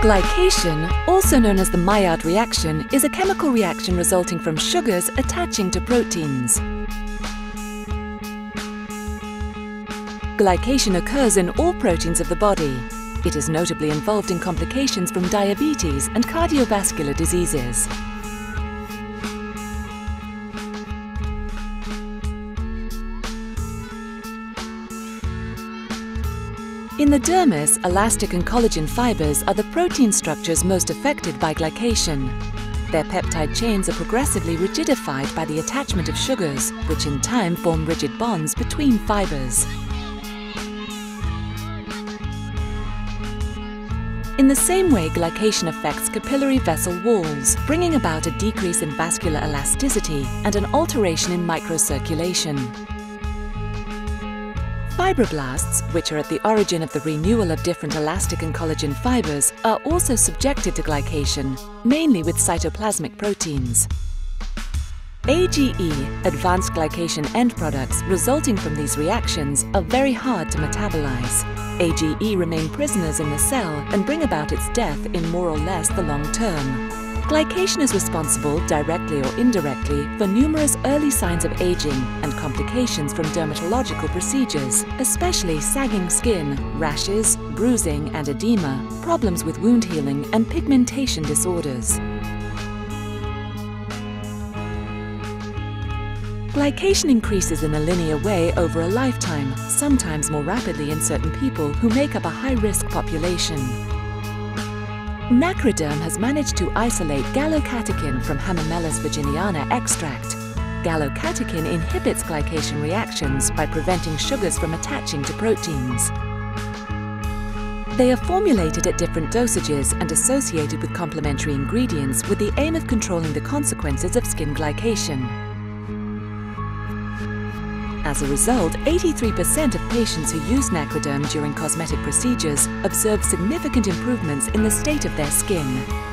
Glycation, also known as the Maillard reaction, is a chemical reaction resulting from sugars attaching to proteins. Glycation occurs in all proteins of the body. It is notably involved in complications from diabetes and cardiovascular diseases. In the dermis, elastic and collagen fibers are the protein structures most affected by glycation. Their peptide chains are progressively rigidified by the attachment of sugars, which in time form rigid bonds between fibers. In the same way, glycation affects capillary vessel walls, bringing about a decrease in vascular elasticity and an alteration in microcirculation. Fibroblasts, which are at the origin of the renewal of different elastic and collagen fibers, are also subjected to glycation, mainly with cytoplasmic proteins. AGE, advanced glycation end products resulting from these reactions, are very hard to metabolize. AGE remain prisoners in the cell and bring about its death in more or less the long term. Glycation is responsible, directly or indirectly, for numerous early signs of aging and complications from dermatological procedures, especially sagging skin, rashes, bruising and edema, problems with wound healing and pigmentation disorders. Glycation increases in a linear way over a lifetime, sometimes more rapidly in certain people who make up a high-risk population. Nacriderm has managed to isolate gallocatechin from Hamamelis virginiana extract. Gallocatechin inhibits glycation reactions by preventing sugars from attaching to proteins. They are formulated at different dosages and associated with complementary ingredients with the aim of controlling the consequences of skin glycation. As a result, 83% of patients who use Nacriderm during cosmetic procedures observe significant improvements in the state of their skin.